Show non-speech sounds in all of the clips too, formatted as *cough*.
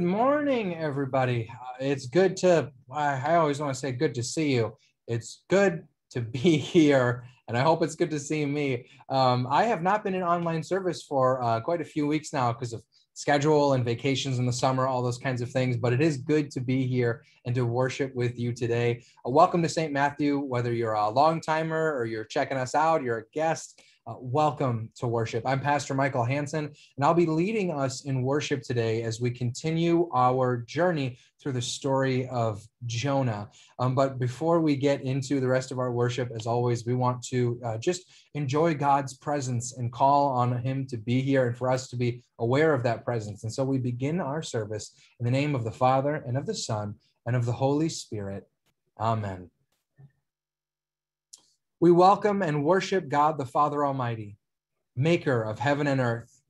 Good morning, everybody. Uh, it's good to, I, I always want to say good to see you. It's good to *laughs* be here, and I hope it's good to see me. Um, I have not been in online service for uh, quite a few weeks now because of schedule and vacations in the summer, all those kinds of things, but it is good to be here and to worship with you today. Uh, welcome to St. Matthew, whether you're a long timer or you're checking us out, you're a guest. Uh, welcome to worship. I'm Pastor Michael Hanson, and I'll be leading us in worship today as we continue our journey through the story of Jonah. Um, but before we get into the rest of our worship, as always, we want to uh, just enjoy God's presence and call on Him to be here and for us to be aware of that presence. And so we begin our service in the name of the Father and of the Son and of the Holy Spirit. Amen. We welcome and worship God the Father Almighty, maker of heaven and earth.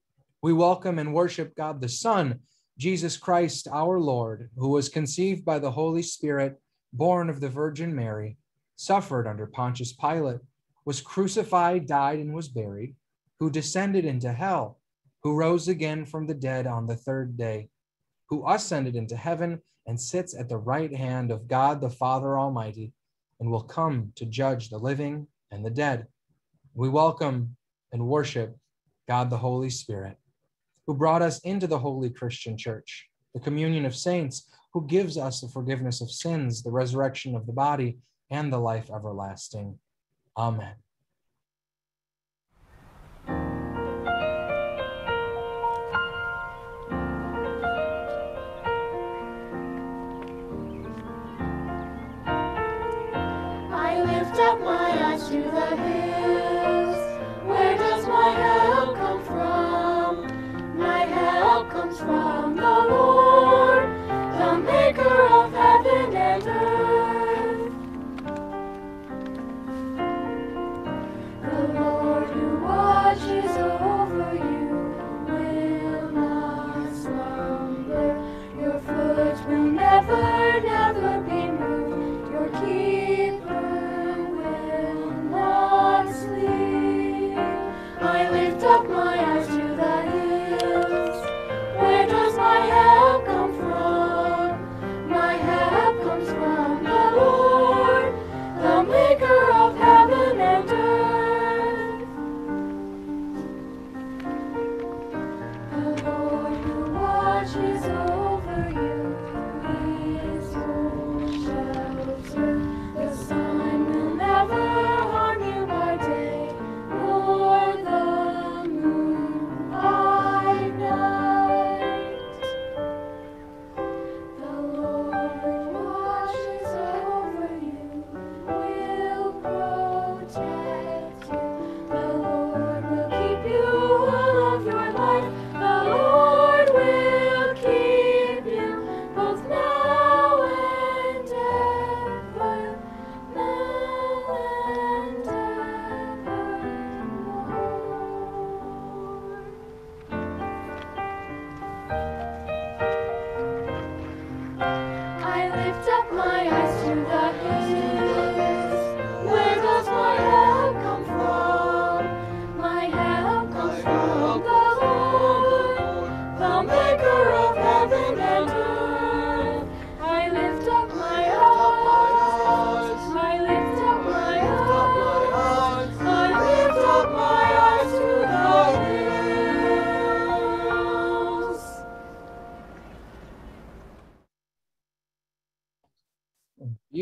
We welcome and worship God the Son, Jesus Christ our Lord, who was conceived by the Holy Spirit, born of the Virgin Mary, suffered under Pontius Pilate, was crucified, died, and was buried, who descended into hell, who rose again from the dead on the third day, who ascended into heaven and sits at the right hand of God the Father Almighty and will come to judge the living and the dead. We welcome and worship God the Holy Spirit, who brought us into the holy Christian church, the communion of saints, who gives us the forgiveness of sins, the resurrection of the body, and the life everlasting. Amen. To the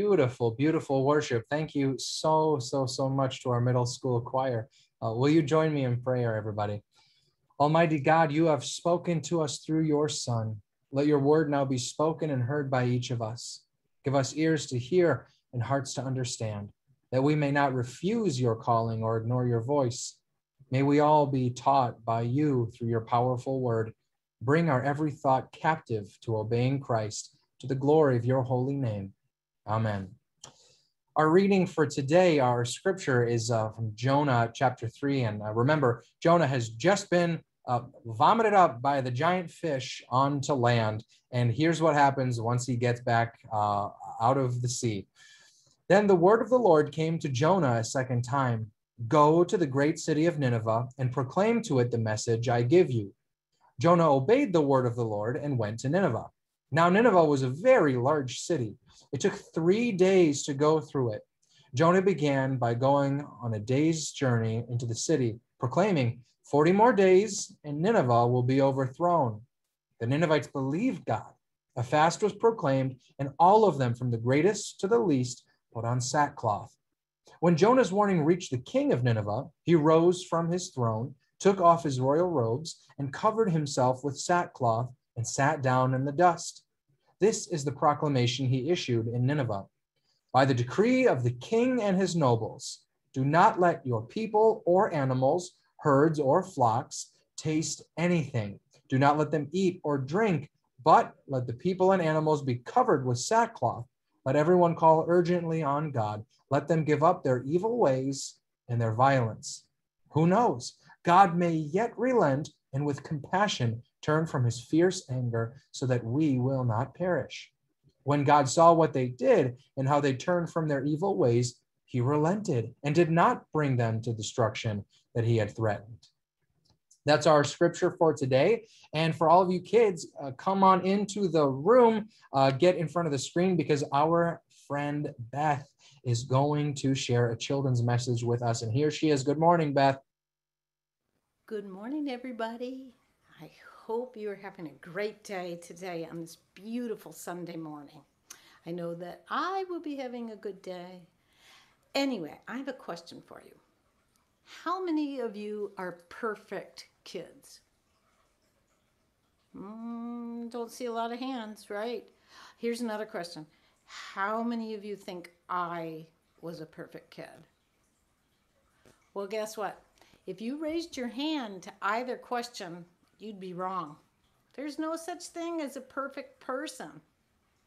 Beautiful, beautiful worship. Thank you so, so, so much to our middle school choir. Uh, will you join me in prayer, everybody? Almighty God, you have spoken to us through your Son. Let your word now be spoken and heard by each of us. Give us ears to hear and hearts to understand, that we may not refuse your calling or ignore your voice. May we all be taught by you through your powerful word. Bring our every thought captive to obeying Christ to the glory of your holy name. Amen. Our reading for today, our scripture is uh, from Jonah chapter 3. And uh, remember, Jonah has just been uh, vomited up by the giant fish onto land. And here's what happens once he gets back uh, out of the sea. Then the word of the Lord came to Jonah a second time Go to the great city of Nineveh and proclaim to it the message I give you. Jonah obeyed the word of the Lord and went to Nineveh. Now, Nineveh was a very large city. It took three days to go through it. Jonah began by going on a day's journey into the city, proclaiming, 40 more days and Nineveh will be overthrown. The Ninevites believed God. A fast was proclaimed, and all of them, from the greatest to the least, put on sackcloth. When Jonah's warning reached the king of Nineveh, he rose from his throne, took off his royal robes, and covered himself with sackcloth and sat down in the dust. This is the proclamation he issued in Nineveh. By the decree of the king and his nobles, do not let your people or animals, herds or flocks, taste anything. Do not let them eat or drink, but let the people and animals be covered with sackcloth. Let everyone call urgently on God. Let them give up their evil ways and their violence. Who knows? God may yet relent and with compassion turn from his fierce anger so that we will not perish. When God saw what they did and how they turned from their evil ways, he relented and did not bring them to destruction that he had threatened. That's our scripture for today. And for all of you kids, uh, come on into the room, uh, get in front of the screen because our friend Beth is going to share a children's message with us. And here she is. Good morning, Beth. Good morning, everybody. Hope you're having a great day today on this beautiful Sunday morning. I know that I will be having a good day. Anyway, I have a question for you. How many of you are perfect kids? Mm, don't see a lot of hands, right? Here's another question How many of you think I was a perfect kid? Well, guess what? If you raised your hand to either question, you'd be wrong. There's no such thing as a perfect person,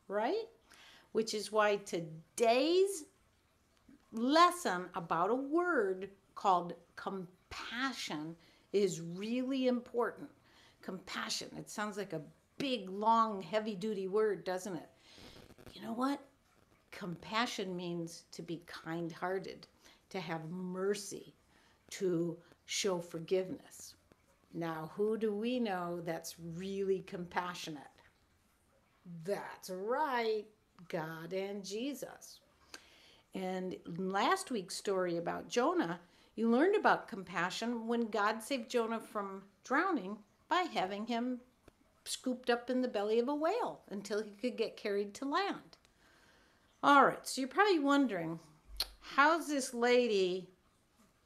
right? Which is why today's lesson about a word called compassion is really important. Compassion. It sounds like a big, long, heavy duty word, doesn't it? You know what? Compassion means to be kind hearted, to have mercy, to show forgiveness. Now, who do we know that's really compassionate? That's right, God and Jesus. And last week's story about Jonah, you learned about compassion when God saved Jonah from drowning by having him scooped up in the belly of a whale until he could get carried to land. All right, so you're probably wondering how's this lady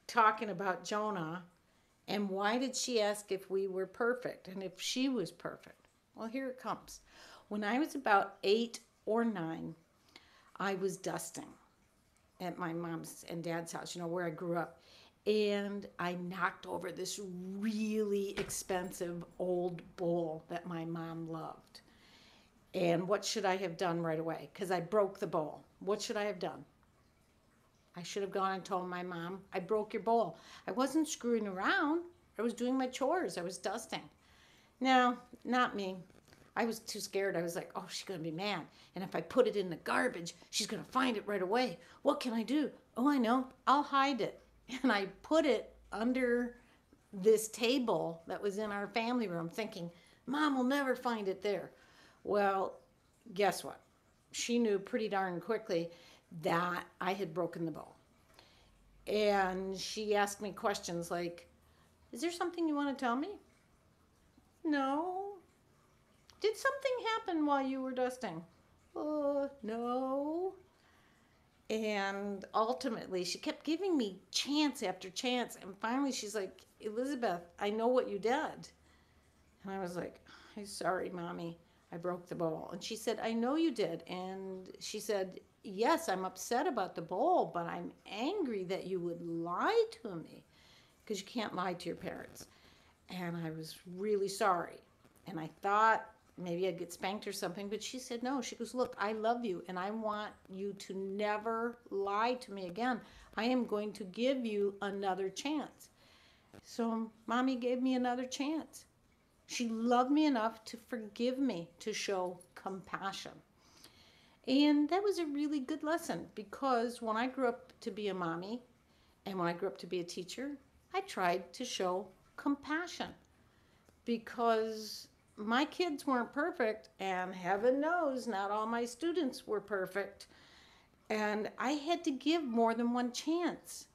talking about Jonah and why did she ask if we were perfect and if she was perfect? Well, here it comes. When I was about eight or nine, I was dusting at my mom's and dad's house, you know, where I grew up. And I knocked over this really expensive old bowl that my mom loved. And what should I have done right away? Because I broke the bowl. What should I have done? I should have gone and told my mom, I broke your bowl. I wasn't screwing around. I was doing my chores. I was dusting. No, not me. I was too scared. I was like, oh, she's going to be mad. And if I put it in the garbage, she's going to find it right away. What can I do? Oh, I know. I'll hide it. *laughs* And I put it under this table that was in our family room, thinking, Mom will never find it there. Well, guess what? She knew pretty darn quickly that I had broken the bowl. And she asked me questions like, Is there something you want to tell me? No. Did something happen while you were dusting? Oh, no. And ultimately, she kept giving me chance after chance. And finally, she's like, Elizabeth, I know what you did. And I was like, I'm sorry, mommy. I broke the bowl. And she said, I know you did. And she said, Yes, I'm upset about the bowl, but I'm angry that you would lie to me because you can't lie to your parents. And I was really sorry. And I thought maybe I'd get spanked or something, but she said no. She goes, Look, I love you and I want you to never lie to me again. I am going to give you another chance. So, mommy gave me another chance. She loved me enough to forgive me, to show compassion. And that was a really good lesson because when I grew up to be a mommy and when I grew up to be a teacher, I tried to show compassion. because my kids weren't perfect, and heaven knows not all my students were perfect. And I had to give more than one chance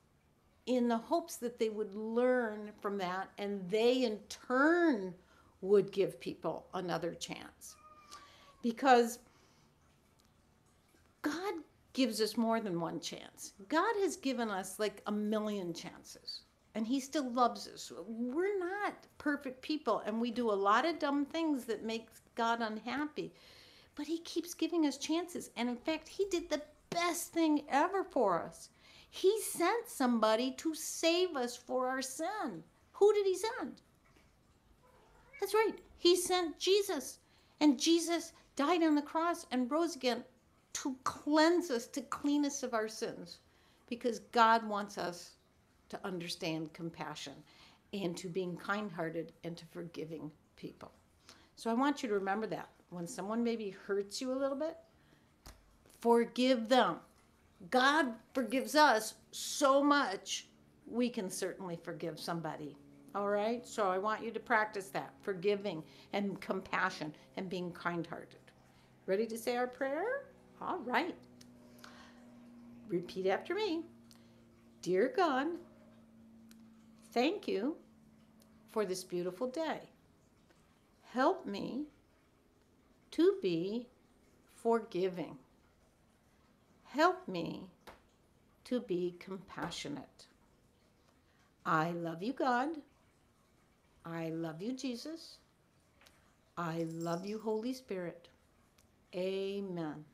in the hopes that they would learn from that and they in turn would give people another chance. Because God gives us more than one chance. God has given us like a million chances and he still loves us. We're not perfect people and we do a lot of dumb things that make God unhappy. But he keeps giving us chances and in fact, he did the best thing ever for us. He sent somebody to save us for our sin. Who did he send? That's right. He sent Jesus. And Jesus died on the cross and rose again to cleanse us, to clean us of our sins. Because God wants us to understand compassion and to being kind hearted and to forgiving people. So I want you to remember that. When someone maybe hurts you a little bit, forgive them. God forgives us so much, we can certainly forgive somebody. All right? So I want you to practice that forgiving and compassion and being kind hearted. Ready to say our prayer? All right. Repeat after me Dear God, thank you for this beautiful day. Help me to be forgiving. Help me to be compassionate. I love you, God. I love you, Jesus. I love you, Holy Spirit. Amen.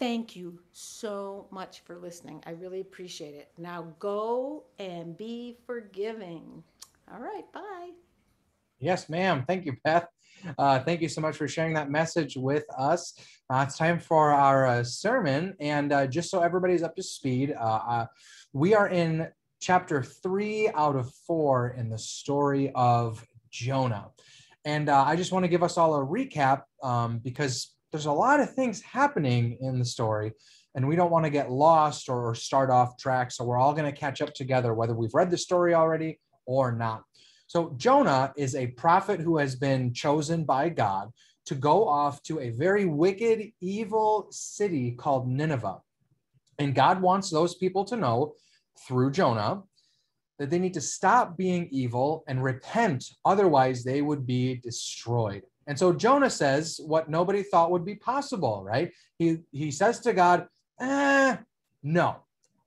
Thank you so much for listening. I really appreciate it. Now go and be forgiving. All right, bye. Yes, ma'am. Thank you, Beth. Uh, thank you so much for sharing that message with us. Uh, it's time for our uh, sermon. And uh, just so everybody's up to speed, uh, uh, we are in chapter three out of four in the story of Jonah. And I just want to give us all a recap um, because there's a lot of things happening in the story. And we don't want to get lost or start off track. So we're all going to catch up together, whether we've read the story already or not. So Jonah is a prophet who has been chosen by God to go off to a very wicked, evil city called Nineveh. And God wants those people to know through Jonah that they need to stop being evil and repent. Otherwise, they would be destroyed. And so Jonah says what nobody thought would be possible, right? He, he says to God, eh, no,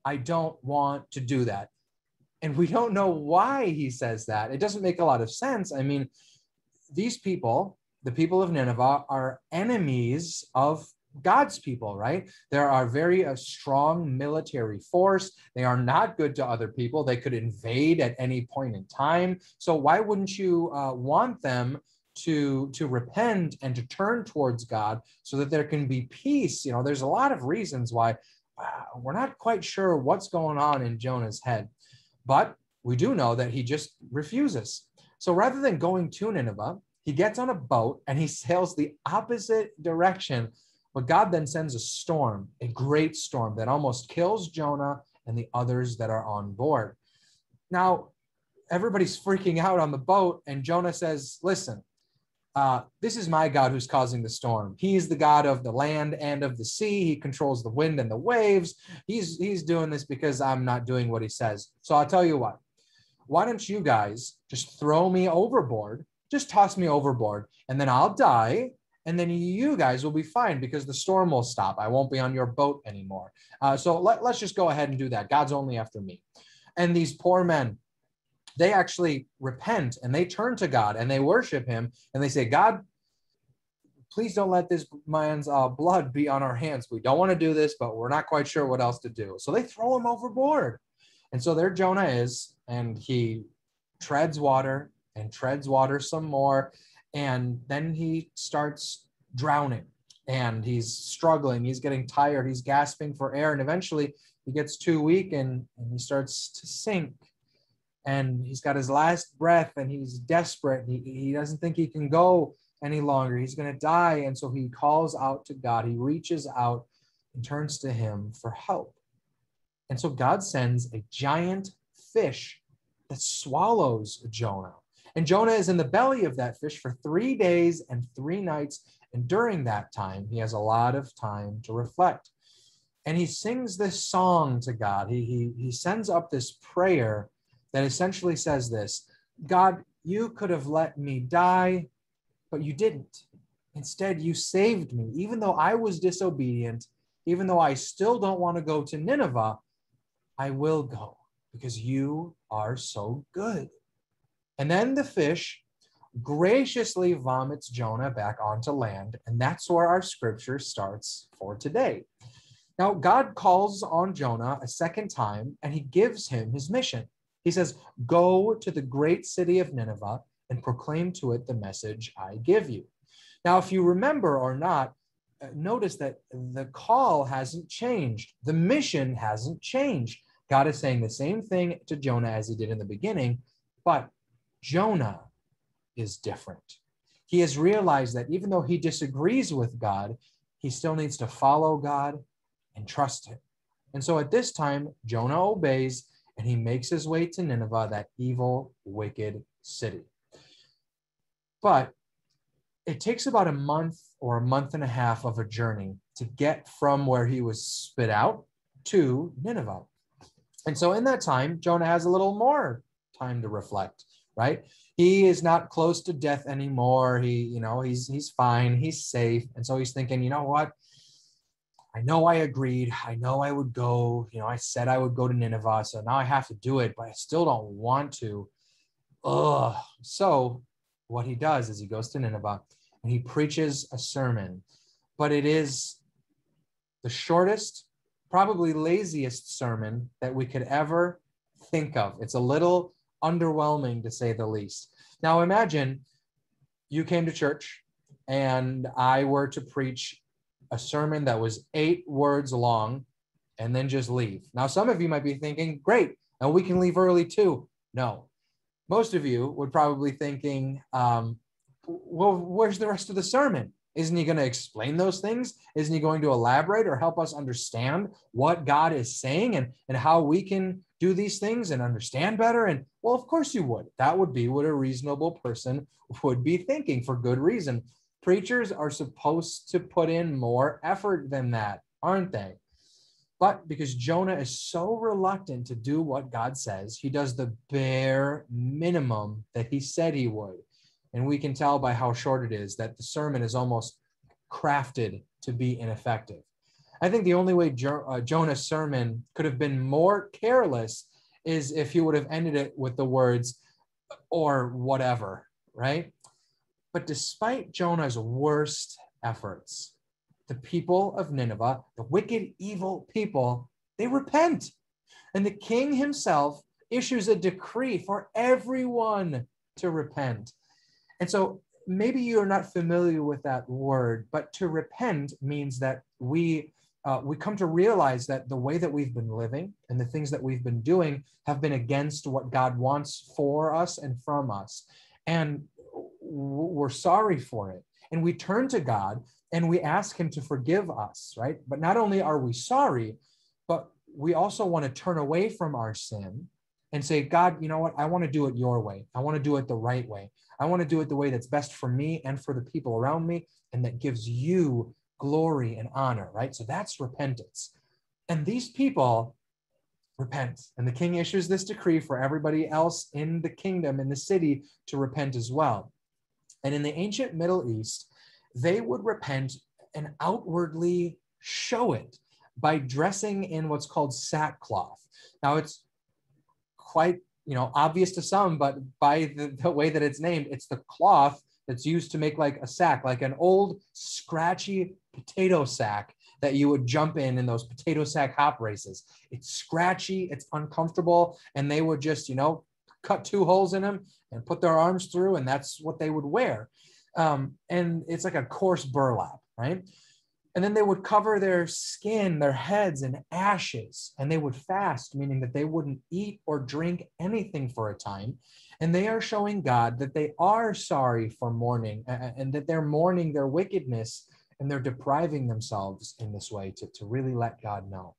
I don't want to do that and we don't know why he says that. It doesn't make a lot of sense. I mean, these people, the people of Nineveh, are enemies of God's people, right? There are very uh, strong military force. They are not good to other people. They could invade at any point in time. So why wouldn't you uh, want them to to repent and to turn towards God so that there can be peace? You know, there's a lot of reasons why uh, we're not quite sure what's going on in Jonah's head. But we do know that he just refuses. So rather than going to Nineveh, he gets on a boat and he *laughs* sails the opposite direction. But God then sends a storm, a great storm that almost kills Jonah and the others that are on board. Now, everybody's freaking out on the boat, and Jonah says, Listen, uh, this is my God who's causing the storm. He's the God of the land and of the sea. He controls the wind and the waves. He's he's doing this because I'm not doing what he says. So I'll tell you what. Why don't you guys just throw me overboard? Just toss me overboard, and then I'll die, and then you guys will be fine because the storm will stop. I won't be on your boat anymore. Uh, so let, let's just go ahead and do that. God's only after me. And these poor men, they actually repent and they turn to God and they worship him and they say, God, please don't let this man's uh, blood be on our hands. We don't want to do this, but we're not quite sure what else to do. So they throw him overboard. And so there Jonah is, and he treads water and treads water some more. And then he starts drowning and he's struggling. He's getting tired. He's gasping for air. And eventually he gets too weak and, and he starts to sink and he's got his last breath and he's desperate. He, he doesn't think he can go any longer. He's going to die. And so he calls out to God. He reaches out and turns to him for help. And so God sends a giant fish that swallows Jonah. And Jonah is in the belly of that fish for three days and three nights. And during that time, he has a lot of time to reflect. And he sings this song to God. He, he, he sends up this prayer that essentially says this God, you could have let me die, but you didn't. Instead, you saved me. Even though I was disobedient, even though I still don't want to go to Nineveh, I will go because you are so good. And then the fish graciously vomits Jonah back onto land. And that's where our scripture starts for today. Now, God calls on Jonah a second time and he gives him his mission. He says, Go to the great city of Nineveh and proclaim to it the message I give you. Now, if you remember or not, uh, notice that the call hasn't changed, the mission hasn't changed. God is saying the same thing to Jonah as he did in the beginning, but Jonah is different. He has realized that even though he disagrees with God, he still needs to follow God and trust him. And so at this time, Jonah obeys and he makes his way to Nineveh, that evil, wicked city. But it takes about a month or a month and a half of a journey to get from where he was spit out to Nineveh. And so in that time, Jonah has a little more time to reflect, right? He is not close to death anymore. He, you know, he's he's fine, he's safe. And so he's thinking, you know what? I know I agreed. I know I would go. You know, I said I would go to Nineveh. So now I have to do it, but I still don't want to. Ugh. So what he does is he goes to Nineveh and he preaches a sermon, but it is the shortest, probably laziest sermon that we could ever think of. It's a little underwhelming to say the least. Now imagine you came to church and I were to preach a sermon that was eight words long and then just leave. Now, some of you might be thinking, great, and we can leave early too. No, most of you would probably thinking, um, well, where's the rest of the sermon? Isn't he going to explain those things? Isn't he going to elaborate or help us understand what God is saying and, and how we can do these things and understand better? And well, of course you would. That would be what a reasonable person would be thinking for good reason. Preachers are supposed to put in more effort than that, aren't they? But because Jonah is so reluctant to do what God says, he does the bare minimum that he said he would. And we can tell by how short it is that the sermon is almost crafted to be ineffective. I think the only way jo- uh, Jonah's sermon could have been more careless is if he would have ended it with the words, or whatever, right? But despite Jonah's worst efforts, the people of Nineveh, the wicked, evil people, they repent. And the king himself issues a decree for everyone to repent. And so maybe you're not familiar with that word, but to repent means that we uh, we come to realize that the way that we've been living and the things that we've been doing have been against what God wants for us and from us. And we're sorry for it. And we turn to God and we ask Him to forgive us, right? But not only are we sorry, but we also want to turn away from our sin and say, God, you know what? I want to do it your way. I want to do it the right way. I want to do it the way that's best for me and for the people around me and that gives you glory and honor, right? So that's repentance. And these people repent. And the king issues this decree for everybody else in the kingdom, in the city, to repent as well. And in the ancient Middle East, they would repent and outwardly show it by dressing in what's called sackcloth. Now, it's quite you know obvious to some, but by the, the way that it's named, it's the cloth that's used to make like a sack, like an old scratchy potato sack that you would jump in in those potato sack hop races. It's scratchy, it's uncomfortable, and they would just, you know, cut two holes in them and put their arms through, and that's what they would wear. Um, and it's like a coarse burlap, right? And then they would cover their skin, their heads in ashes, and they would fast, meaning that they wouldn't eat or drink anything for a time. And they are showing God that they are sorry for mourning and that they're mourning their wickedness and they're depriving themselves in this way to, to really let God know.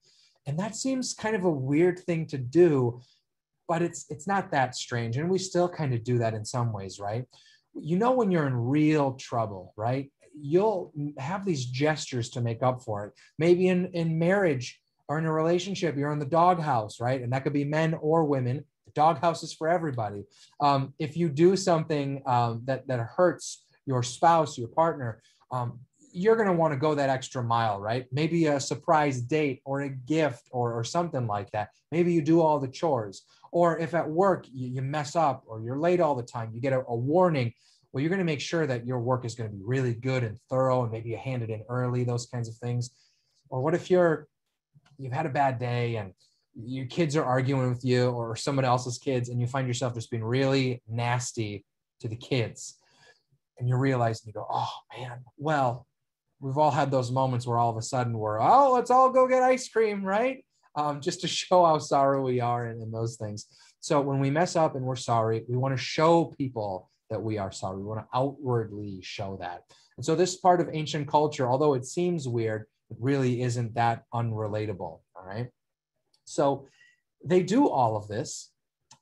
And that seems kind of a weird thing to do but it's it's not that strange and we still kind of do that in some ways right? You know when you're in real trouble right you'll have these gestures to make up for it. Maybe in in marriage or in a relationship you're in the doghouse right and that could be men or women. The doghouse is for everybody. Um, if you do something um, that that hurts your spouse your partner um, you're going to want to go that extra mile, right? Maybe a surprise date or a gift or, or something like that. Maybe you do all the chores. Or if at work you, you mess up or you're late all the time, you get a, a warning. Well, you're going to make sure that your work is going to be really good and thorough and maybe you hand it in early, those kinds of things. Or what if you're, you've had a bad day and your kids are arguing with you or someone else's kids and you find yourself just being really nasty to the kids and you realize and you go, oh man, well, we've all had those moments where all of a sudden we're, oh, let's all go get ice cream, right? Um, just to *laughs* show how sorry we are and, and those things. So when we mess up and we're sorry, we want to show people that we are sorry. We want to outwardly show that. And so this part of ancient culture, although it seems weird, it really isn't that unrelatable. All right. So they do all of this.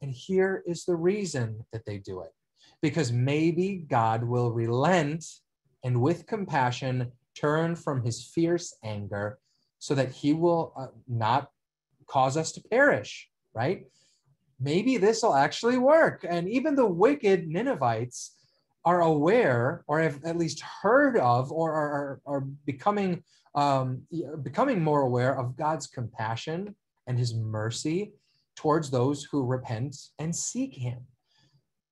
And here is the reason that they do it because maybe God will relent and with compassion turn from his fierce anger so that he will uh, not cause us to perish, right? Maybe this will actually work. And even the wicked Ninevites are aware or have at least heard of or are, are, becoming um, becoming more aware of God's compassion and his mercy towards those who repent and seek him.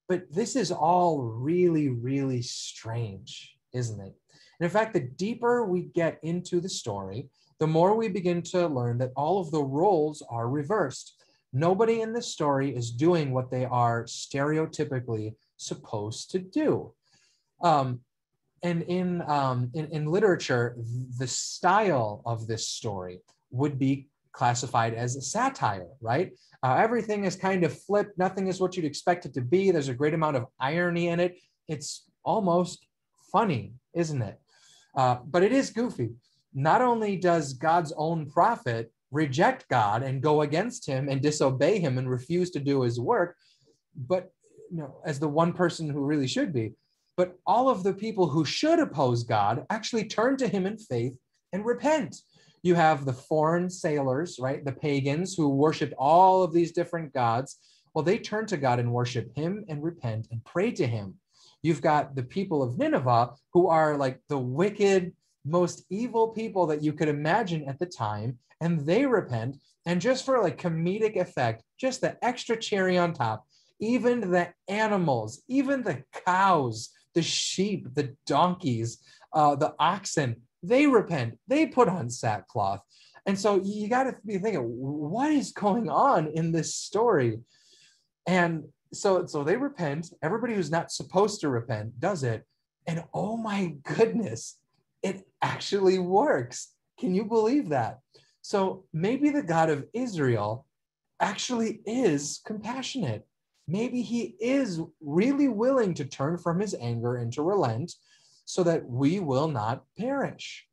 But this is all really, really strange, isn't it? And in fact, the deeper we get into the story, the more we begin to learn that all of the roles are reversed. Nobody in the story is doing what they are stereotypically supposed to do. Um, and in, um, in, in literature, the style of this story would be classified as a satire, right? Uh, everything is kind of flipped. Nothing is what you'd expect it to be. There's a great amount of irony in it. It's almost funny, isn't it? Uh, but it is goofy. Not only does God's own prophet reject God and go against him and disobey him and refuse to do his work, but you know, as the one person who really should be, but all of the people who should oppose God actually turn to him in faith and repent. You have the foreign sailors, right? The pagans who worshiped all of these different gods. Well, they turn to God and worship him and repent and pray to him. You've got the people of Nineveh who are like the wicked, most evil people that you could imagine at the time, and they repent. And just for like comedic effect, just the extra cherry on top, even the animals, even the cows, the sheep, the donkeys, uh, the oxen, they repent. They put on sackcloth. And so you got to be thinking, what is going on in this story? And so so they repent. Everybody who's not supposed to repent does it. And oh my goodness it actually works. Can you believe that? So maybe the god of israel actually is compassionate. Maybe he is really willing to turn from his anger and to relent so that we will not perish.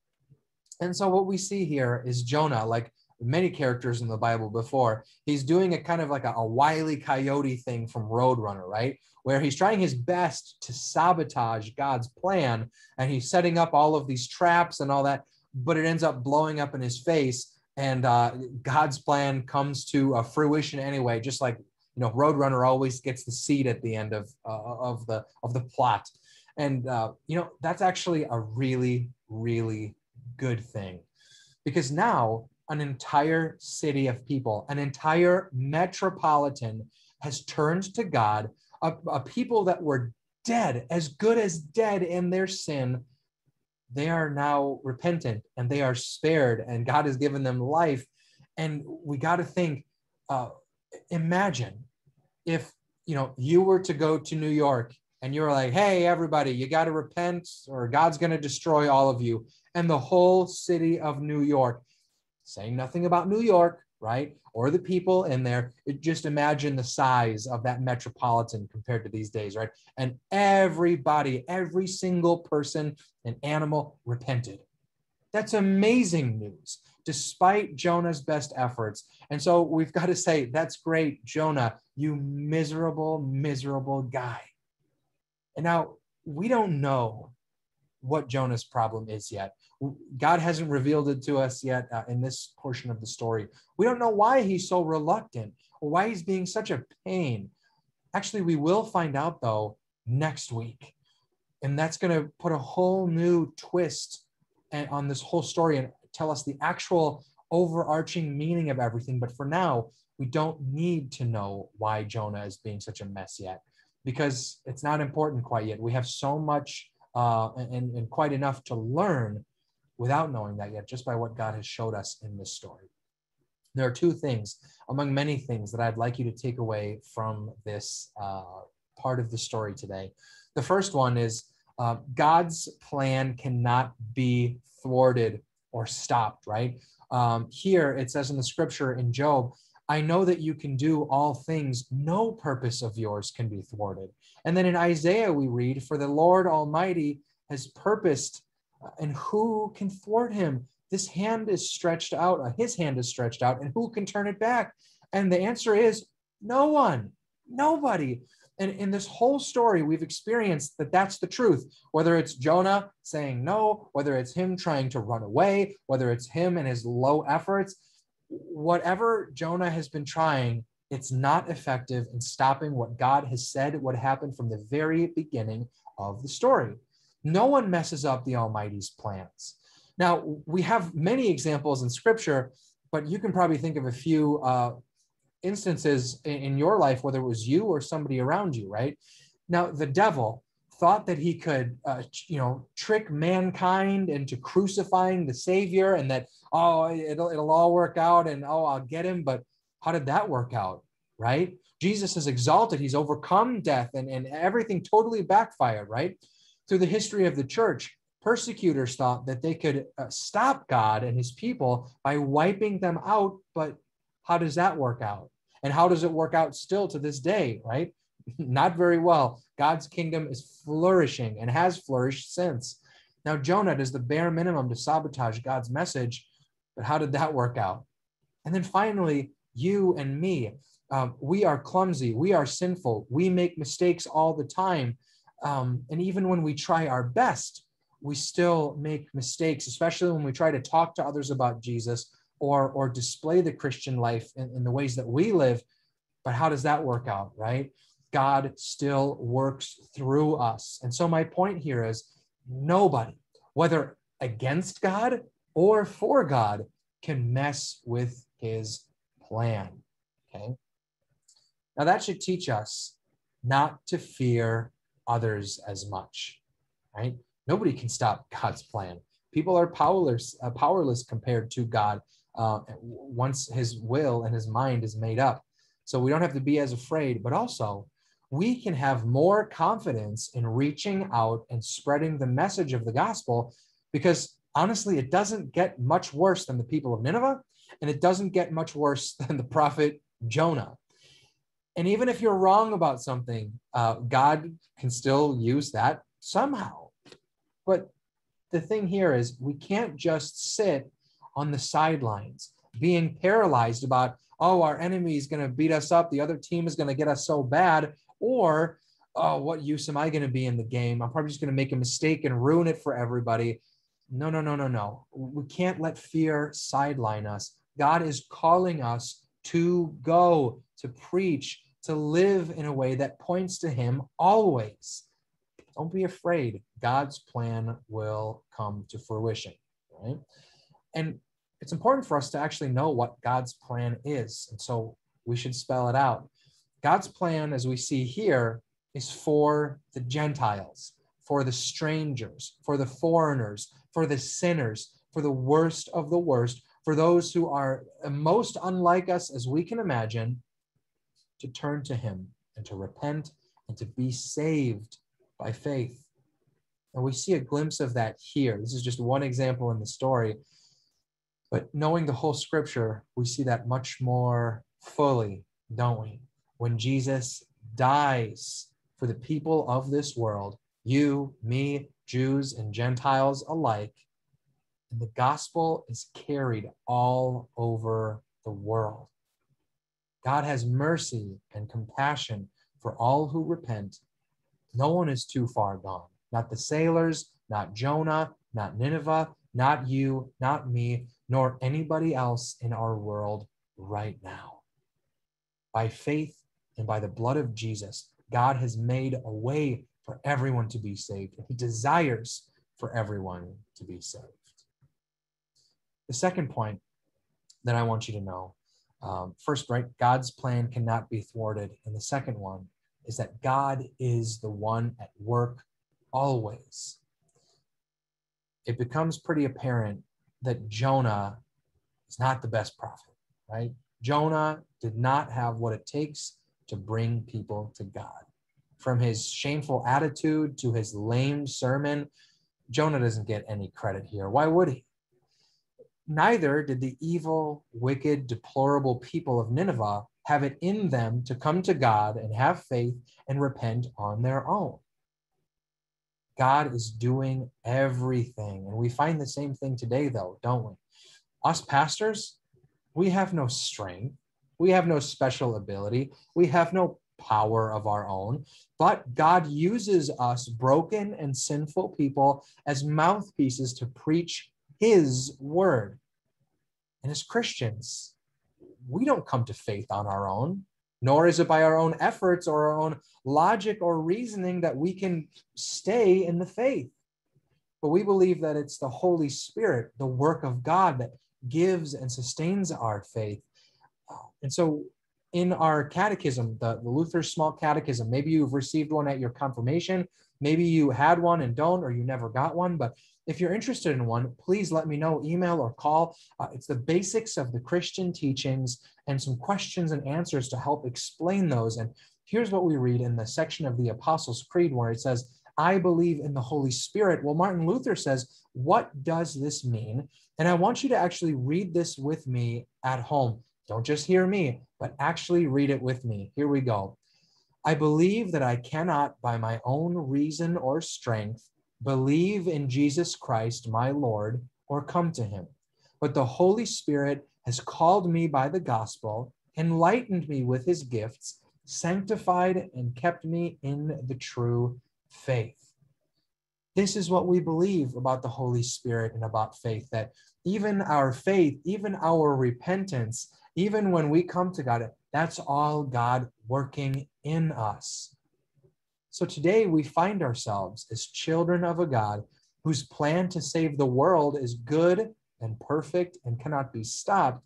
And so what we see here is jonah like many characters in the Bible before. He's doing a kind of like a, a wily coyote thing from Roadrunner, right? Where he's trying his best to sabotage God's plan and he's setting up all of these traps and all that, but it ends up blowing up in his face. And uh, God's plan comes to a fruition anyway, just like you know, Roadrunner always gets the seed at the end of uh, of the of the plot, and uh, you know that's actually a really really good thing, because now an entire city of people, an entire metropolitan has turned to God, a, a, people that were dead, as good as dead in their sin. They are now repentant and they are spared, and God has given them life. And we got to think uh, imagine if you know you were to go to New York and you were like, hey, everybody, you got to repent or God's going to destroy all of you. And the whole city of New York saying nothing about New York, right? Or the people in there. It, just imagine the size of that metropolitan compared to these days, right? And everybody, every single person and animal repented. That's amazing news despite Jonah's best efforts. And so we've got to say, that's great, Jonah, you miserable, miserable guy. And now we don't know what Jonah's problem is yet. God hasn't revealed it to us yet uh, in this portion of the story. We don't know why he's so reluctant or why he's being such a pain. Actually, we will find out though next week. And that's going to put a whole new twist on this whole story and tell us the actual overarching meaning of everything. But for now, we don't need to know why Jonah is being such a mess yet because it's not important quite yet. We have so much uh, and, and quite enough to learn without knowing that yet, just by what God has showed us in this story. There are two things among many things that I'd like you to take away from this uh, part of the story today. The first one is uh, God's plan cannot be thwarted or stopped, right? Um, here it says in the scripture in Job, I know that you can do all things. No purpose of yours can be thwarted. And then in Isaiah, we read, For the Lord Almighty has purposed, uh, and who can thwart him? This hand is stretched out, uh, his hand is stretched out, and who can turn it back? And the answer is no one, nobody. And in this whole story, we've experienced that that's the truth. Whether it's Jonah saying no, whether it's him trying to run away, whether it's him and his low efforts, whatever Jonah has been trying, it's not effective in stopping what God has said would happen from the very beginning of the story. No one messes up the Almighty's plans. Now, we have many examples in scripture, but you can probably think of a few uh, instances in your life, whether it was you or somebody around you, right? Now, the devil thought that he could, uh, you know, trick mankind into crucifying the Savior and that, oh, it'll, it'll all work out and, oh, I'll get him. But how did that work out, right? Jesus is exalted. He's overcome death and, and everything totally backfired, right? Through the history of the church, persecutors thought that they could uh, stop God and his people by wiping them out. But how does that work out? And how does it work out still to this day, right? *laughs* Not very well. God's kingdom is flourishing and has flourished since. Now, Jonah does the bare minimum to sabotage God's message, but how did that work out? And then finally, you and me, um, we are clumsy, we are sinful, we make mistakes all the time. Um, and even when we try our best, we still make mistakes, especially when we try to talk to others about Jesus or, or display the Christian life in, in the ways that we live. But how does that work out, right? God still works through us. And so, my point here is nobody, whether against God or for God, can mess with his plan. Okay. Now, that should teach us not to fear others as much, right? Nobody can stop God's plan. People are powerless, uh, powerless compared to God uh, once his will and his mind is made up. So we don't have to be as afraid, but also we can have more confidence in reaching out and spreading the message of the gospel because honestly, it doesn't get much worse than the people of Nineveh, and it doesn't get much worse *laughs* than the prophet Jonah. And even if you're wrong about something, uh, God can still use that somehow. But the thing here is, we can't just sit on the sidelines being paralyzed about, oh, our enemy is going to beat us up. The other team is going to get us so bad or oh, what use am I going to be in the game? I'm probably just going to make a mistake and ruin it for everybody. No, no, no, no, no. We can't let fear sideline us. God is calling us to go, to preach, to live in a way that points to Him always. Don't be afraid. God's plan will come to fruition, right? And it's important for us to actually know what God's plan is. And so we should spell it out. God's plan, as we see here, is for the Gentiles, for the strangers, for the foreigners, for the sinners, for the worst of the worst, for those who are most unlike us as we can imagine, to turn to Him and to repent and to be saved by faith. And we see a glimpse of that here. This is just one example in the story. But knowing the whole scripture, we see that much more fully, don't we? when Jesus dies for the people of this world, you, me, Jews, and Gentiles alike, and the gospel is carried all over the world. God has mercy and compassion for all who repent. No one is too far gone. Not the sailors, not Jonah, not Nineveh, not you, not me, nor anybody else in our world right now. By faith and by the blood of Jesus, God has made a way for everyone to be saved. He desires for everyone to be saved. The second point that I want you to know um, first, right, God's plan cannot be thwarted. And the second one is that God is the one at work always. It becomes pretty apparent that Jonah is not the best prophet, right? Jonah did not have what it takes to bring people to God. From his shameful attitude to his lame sermon, Jonah doesn't get any credit here. Why would he? Neither did the evil, wicked, deplorable people of Nineveh have it in them to come to God and have faith and repent on their own. God is doing everything. And we find the same thing today, though, don't we? Us pastors, we have no strength, we have no special ability, we have no power of our own, but God uses us, broken and sinful people, as mouthpieces to preach his word. And as Christians, we don't come to faith on our own, nor is it by our own efforts or our own logic or reasoning that we can stay in the faith. But we believe that it's the Holy Spirit, the work of God, that gives and sustains our faith. Uh, and so in our catechism, the, the Luther Small Catechism, maybe you've received one at your confirmation, maybe you had one and don't, or you never got one, but if you're interested in one, please let me know, email or call. Uh, it's the basics of the Christian teachings and some questions and answers to help explain those. And here's what we read in the section of the Apostles' Creed where it says, I believe in the Holy Spirit. Well, Martin Luther says, What does this mean? And I want you to actually read this with me at home. Don't just hear me, but actually read it with me. Here we go. I believe that I cannot, by my own reason or strength, believe in Jesus Christ, my Lord, or come to him. But the Holy Spirit has called me by the gospel, enlightened me with his gifts, sanctified and kept me in the true faith. This is what we believe about the Holy Spirit and about faith that even our faith, even our repentance, even when we come to God, that's all God working in us. So today we find ourselves as children of a God whose plan to save the world is good and perfect and cannot be stopped.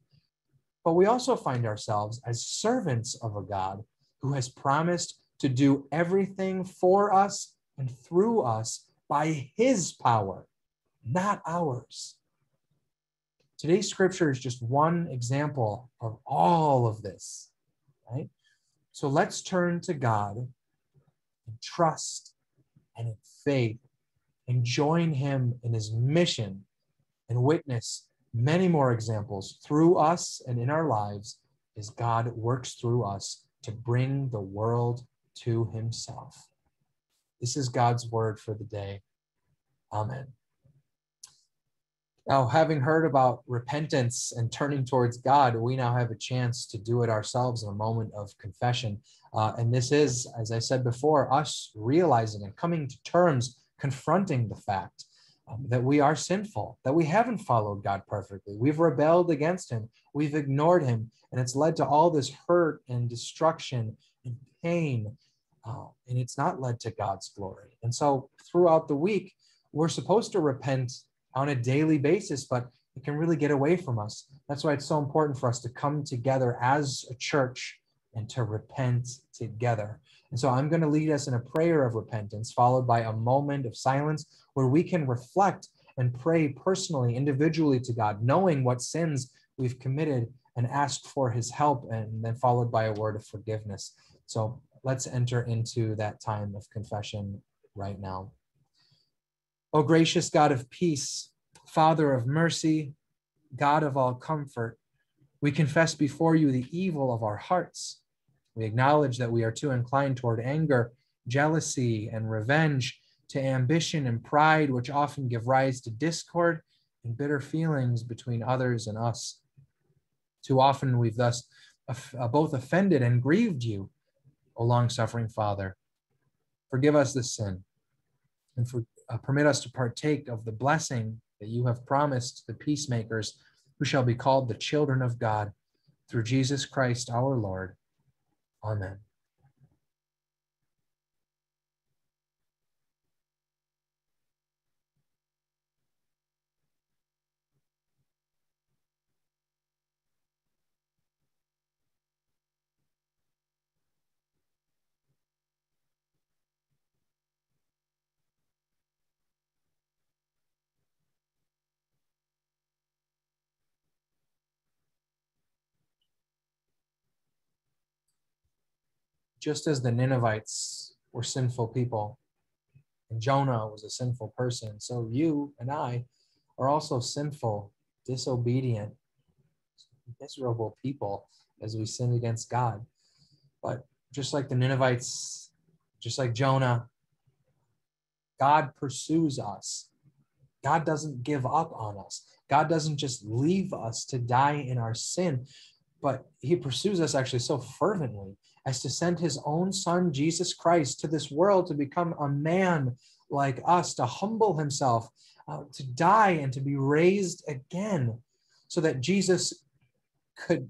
But we also find ourselves as servants of a God who has promised to do everything for us and through us by his power, not ours. Today's scripture is just one example of all of this, right? So let's turn to God in trust and in faith and join him in his mission and witness many more examples through us and in our lives as God works through us to bring the world to himself. This is God's word for the day. Amen. Now, having heard about repentance and turning towards God, we now have a chance to do it ourselves in a moment of confession. Uh, and this is, as I said before, us realizing and coming to terms, confronting the fact um, that we are sinful, that we haven't followed God perfectly. We've rebelled against Him, we've ignored Him, and it's led to all this hurt and destruction and pain. Uh, and it's not led to God's glory. And so throughout the week, we're supposed to repent on a daily basis, but it can really get away from us. That's why it's so important for us to come together as a church and to repent together. And so I'm going to lead us in a prayer of repentance, followed by a moment of silence where we can reflect and pray personally, individually to God, knowing what sins we've committed and ask for his help, and then followed by a word of forgiveness. So let's enter into that time of confession right now. O gracious God of peace, Father of mercy, God of all comfort, we confess before you the evil of our hearts. We acknowledge that we are too inclined toward anger, jealousy, and revenge, to ambition and pride, which often give rise to discord and bitter feelings between others and us. Too often we've thus uh, both offended and grieved you, O long suffering Father. Forgive us this sin and for, uh, permit us to partake of the blessing that you have promised the peacemakers who shall be called the children of God through Jesus Christ our Lord. Amen. Just as the Ninevites were sinful people and Jonah was a sinful person, so you and I are also sinful, disobedient, miserable people as we sin against God. But just like the Ninevites, just like Jonah, God pursues us. God doesn't give up on us. God doesn't just leave us to die in our sin, but he pursues us actually so fervently as to send his own son, Jesus Christ, to this world to become a man like us, to humble himself, uh, to die and to be raised again, so that Jesus could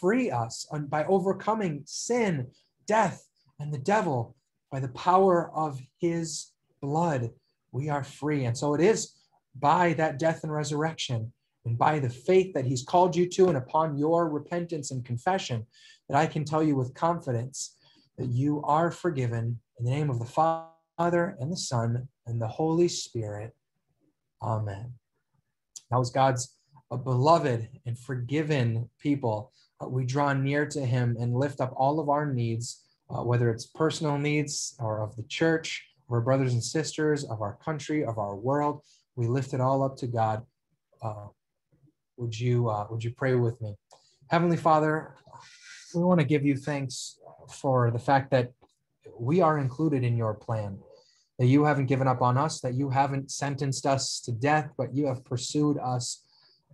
free us by overcoming sin, death, and the devil by the power of his blood. We are free. And so it is by that death and resurrection and by the faith that he's called you to and upon your repentance and confession that I can tell you with confidence that you are forgiven in the name of the Father and the Son and the Holy Spirit. Amen. Now, as God's a beloved and forgiven people, uh, we draw near to him and lift up all of our needs, uh, whether it's personal needs or of the church, of our brothers and sisters, of our country, of our world. We lift it all up to God. Uh, would you uh, would you pray with me? Heavenly Father, we want to give you thanks for the fact that we are included in your plan. That you haven't given up on us, that you haven't sentenced us to death, but you have pursued us,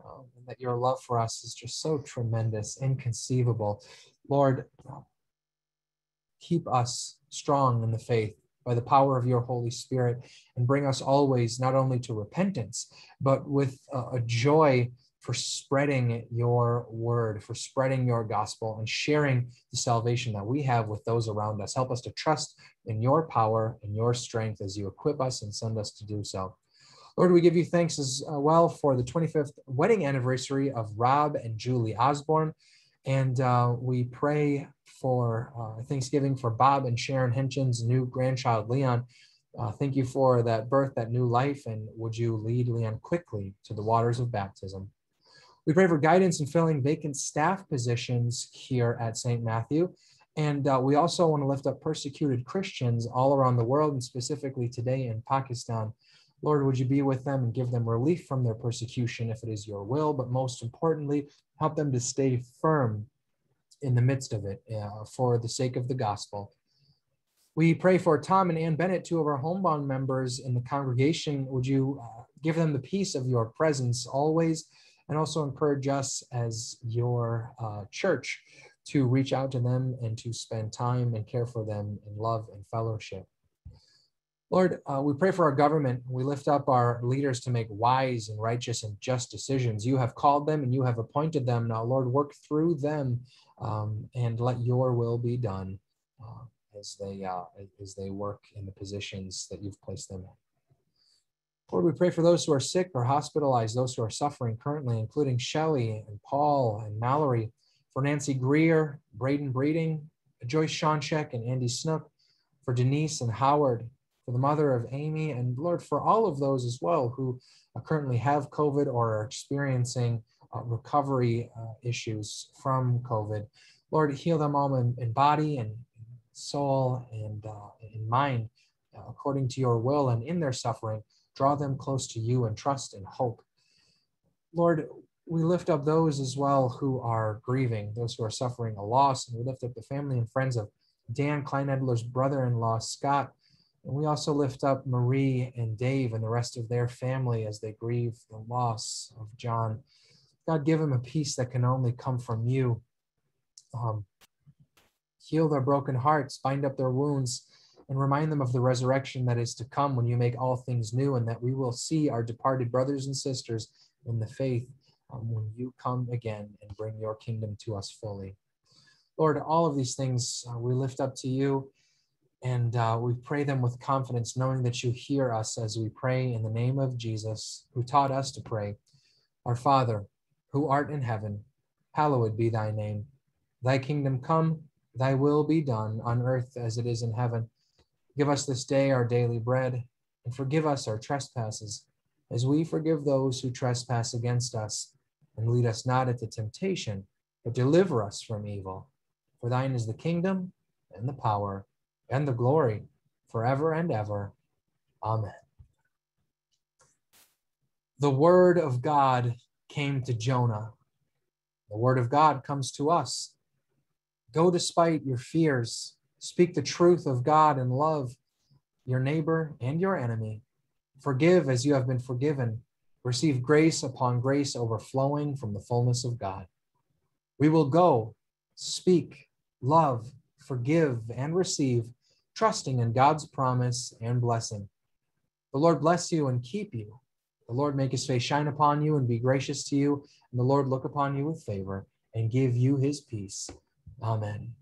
um, and that your love for us is just so tremendous, inconceivable. Lord, keep us strong in the faith by the power of your Holy Spirit and bring us always not only to repentance, but with a joy for spreading your word, for spreading your gospel, and sharing the salvation that we have with those around us. Help us to trust in your power and your strength as you equip us and send us to do so. Lord, we give you thanks as uh, well for the 25th wedding anniversary of Rob and Julie Osborne. And uh, we pray for uh, Thanksgiving for Bob and Sharon Hinchin's new grandchild, Leon. Uh, thank you for that birth, that new life, and would you lead Leon quickly to the waters of baptism? We pray for guidance in filling vacant staff positions here at St. Matthew. And uh, we also want to lift up persecuted Christians all around the world and specifically today in Pakistan. Lord, would you be with them and give them relief from their persecution if it is your will, but most importantly, help them to stay firm in the midst of it uh, for the sake of the gospel. We pray for Tom and Ann Bennett, two of our homebound members in the congregation. Would you uh, give them the peace of your presence always? And also encourage us as your uh, church to reach out to them and to spend time and care for them in love and fellowship. Lord, uh, we pray for our government. We lift up our leaders to make wise and righteous and just decisions. You have called them and you have appointed them. Now, Lord, work through them um, and let your will be done uh, as they uh, as they work in the positions that you've placed them in. Lord, we pray for those who are sick or hospitalized, those who are suffering currently, including Shelley and Paul and Mallory, for Nancy Greer, Braden Breeding, Joyce Shonchek and Andy Snook, for Denise and Howard, for the mother of Amy, and Lord, for all of those as well who currently have COVID or are experiencing uh, recovery uh, issues from COVID. Lord, heal them all in, in body and soul and uh, in mind uh, according to your will and in their suffering. Draw them close to you and trust and hope. Lord, we lift up those as well who are grieving, those who are suffering a loss, and we lift up the family and friends of Dan Kleinedler's brother in law, Scott, And we also lift up Marie and Dave and the rest of their family as they grieve the loss of John. God, give them a peace that can only come from you. Um, heal their broken hearts, bind up their wounds, and remind them of the resurrection that is to come when you make all things new, and that we will see our departed brothers and sisters in the faith um, when you come again and bring your kingdom to us fully. Lord, all of these things uh, we lift up to you, and uh, we pray them with confidence, knowing that you hear us as we pray in the name of Jesus, who taught us to pray. Our Father, who art in heaven, hallowed be thy name. Thy kingdom come, thy will be done on earth as it is in heaven. Give us this day our daily bread, and forgive us our trespasses, as we forgive those who trespass against us. And lead us not into temptation, but deliver us from evil. For thine is the kingdom, and the power, and the glory, forever and ever. Amen. The word of God came to Jonah. The word of God comes to us. Go despite your fears. Speak the truth of God and love your neighbor and your enemy. Forgive as you have been forgiven. Receive grace upon grace overflowing from the fullness of God. We will go, speak, love, forgive, and receive, trusting in God's promise and blessing. The Lord bless you and keep you. The Lord make his face shine upon you and be gracious to you. And the Lord look upon you with favor and give you his peace. Amen.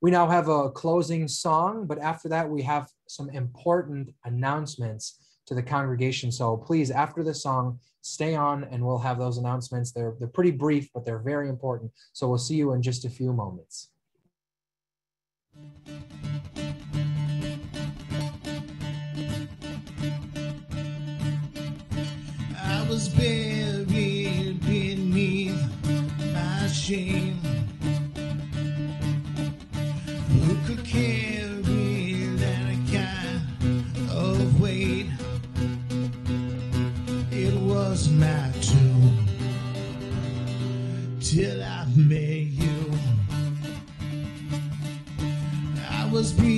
We now have a closing song, but after that, we have some important announcements to the congregation. So please, after the song, stay on and we'll have those announcements. They're, they're pretty brief, but they're very important. So we'll see you in just a few moments. I was buried beneath my shame. Kind of weight? It was my tomb till I met you. I was breathing,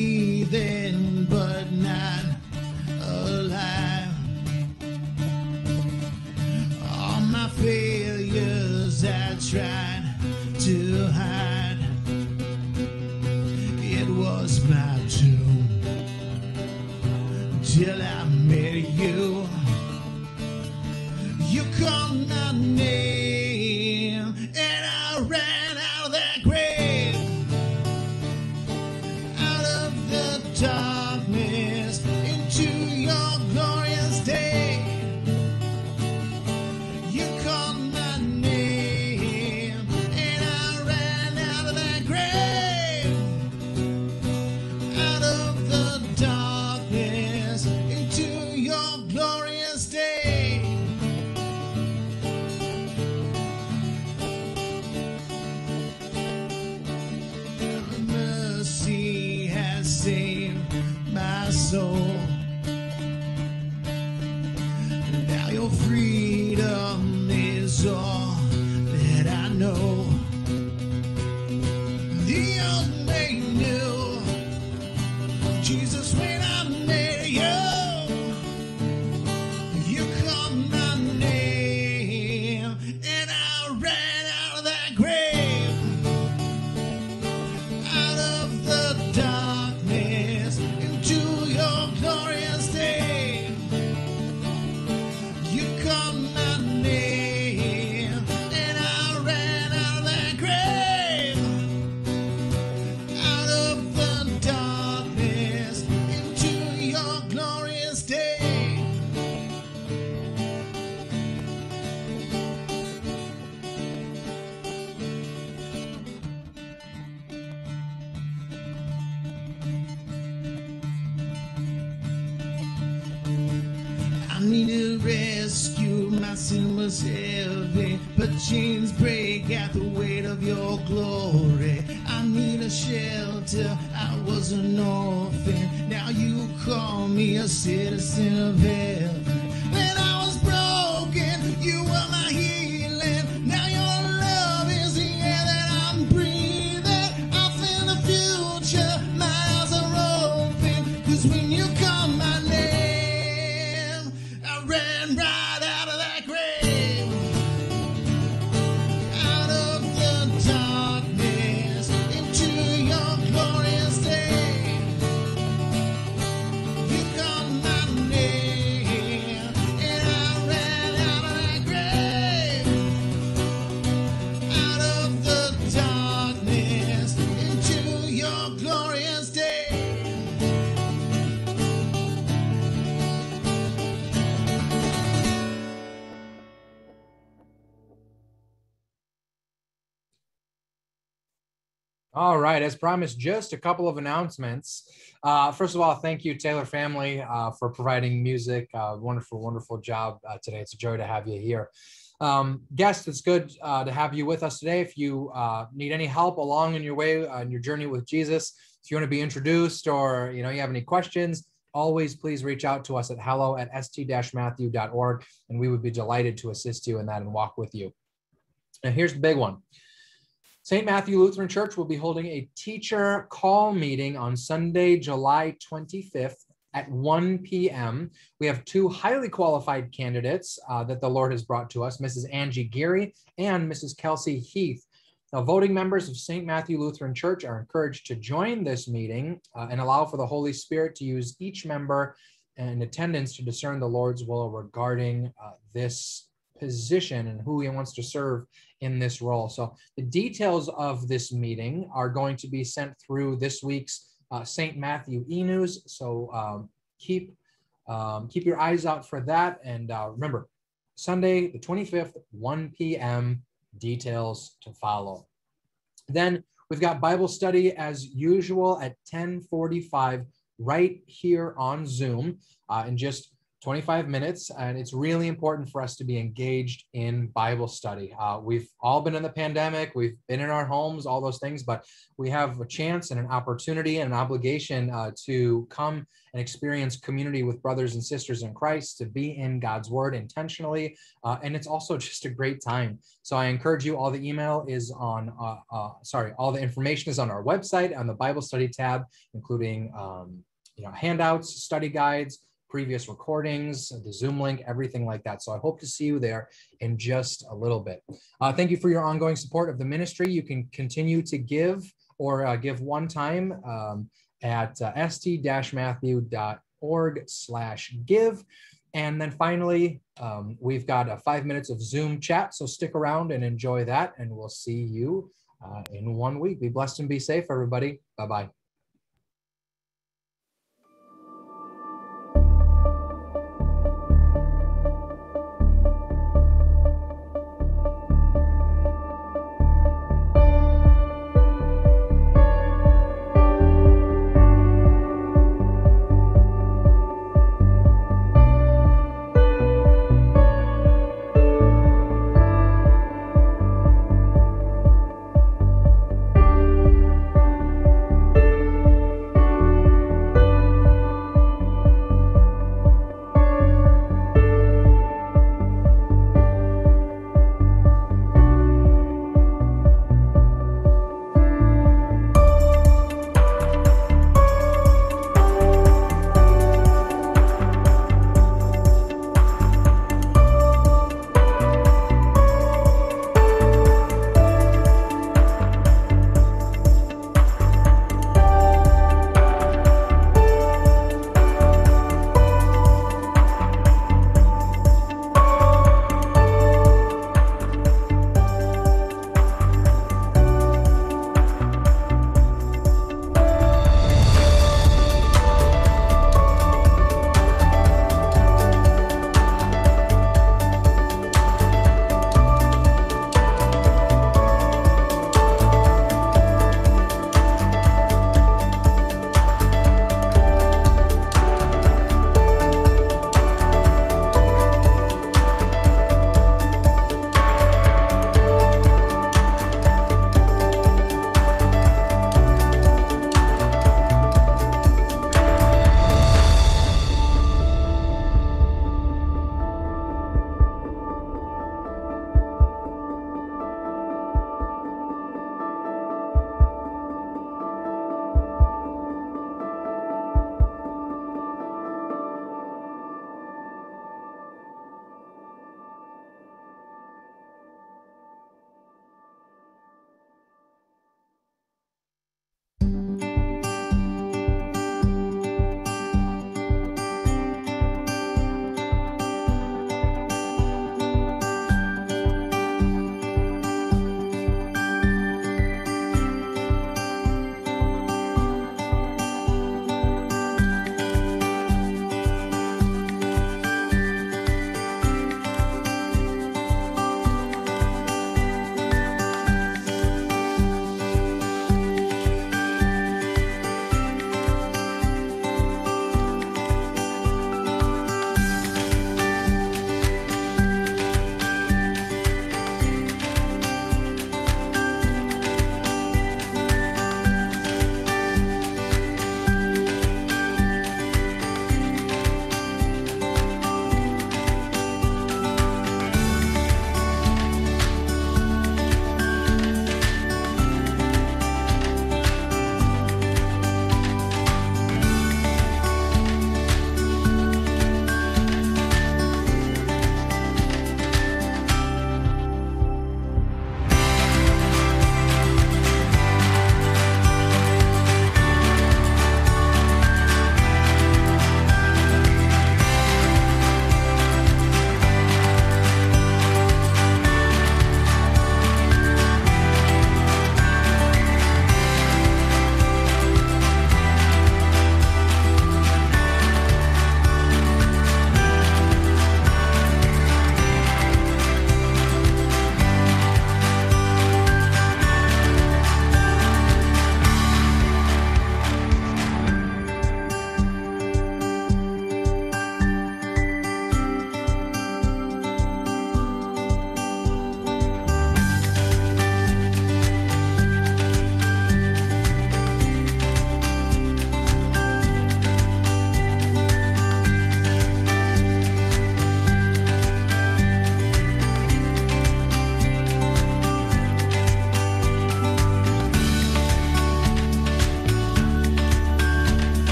All right, as promised, just a couple of announcements. Uh, first of all, thank you, Taylor family, uh, for providing music. Uh, wonderful, wonderful job uh, today. It's a joy to have you here. Um, guests, it's good uh, to have you with us today. If you uh, need any help along in your way on your journey with Jesus, if you want to be introduced or you know you have any questions, always please reach out to us at hello at st-matthew.org, and we would be delighted to assist you in that and walk with you. And here's the big one. St. Matthew Lutheran Church will be holding a teacher call meeting on Sunday, July 25th at 1 p.m. We have two highly qualified candidates uh, that the Lord has brought to us, Mrs. Angie Geary and Mrs. Kelsey Heath. Now, voting members of St. Matthew Lutheran Church are encouraged to join this meeting uh, and allow for the Holy Spirit to use each member in attendance to discern the Lord's will regarding uh, this position and who he wants to serve in this role. So the details of this meeting are going to be sent through this week's uh, St. Matthew e-news. So um, keep um, keep your eyes out for that. And uh, remember, Sunday the 25th, 1 p.m. Details to follow. Then we've got Bible study as usual at 10:45 right here on Zoom. Uh, in just 25 minutes, and it's really important for us to be engaged in Bible study. Uh, we've all been in the pandemic, we've been in our homes, all those things, but we have a chance and an opportunity and an obligation uh, to come and experience community with brothers and sisters in Christ, to be in God's Word intentionally, uh, and it's also *laughs* just a great time. So I encourage you. All the email is on, uh, uh, sorry, all the information is on our website on the Bible study tab, including um, you know handouts, study guides previous recordings, the Zoom link, everything like that. So I hope to see you there in just a little bit. Uh, thank you for your ongoing support of the ministry. You can continue to give or uh, give one time um, at uh, st-matthew.org slash give. And then finally, um, we've got uh, five minutes of Zoom chat. So stick around and enjoy that. And we'll see you uh, in one week. Be blessed and be safe, everybody. Bye-bye.